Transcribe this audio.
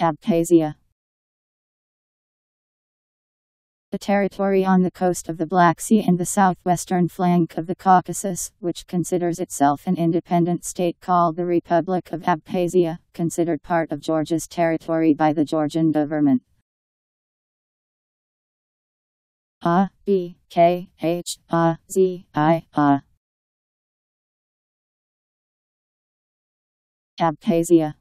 Abkhazia. A territory on the coast of the Black Sea and the southwestern flank of the Caucasus, which considers itself an independent state called the Republic of Abkhazia, considered part of Georgia's territory by the Georgian government. A B K H A Z I A. Abkhazia.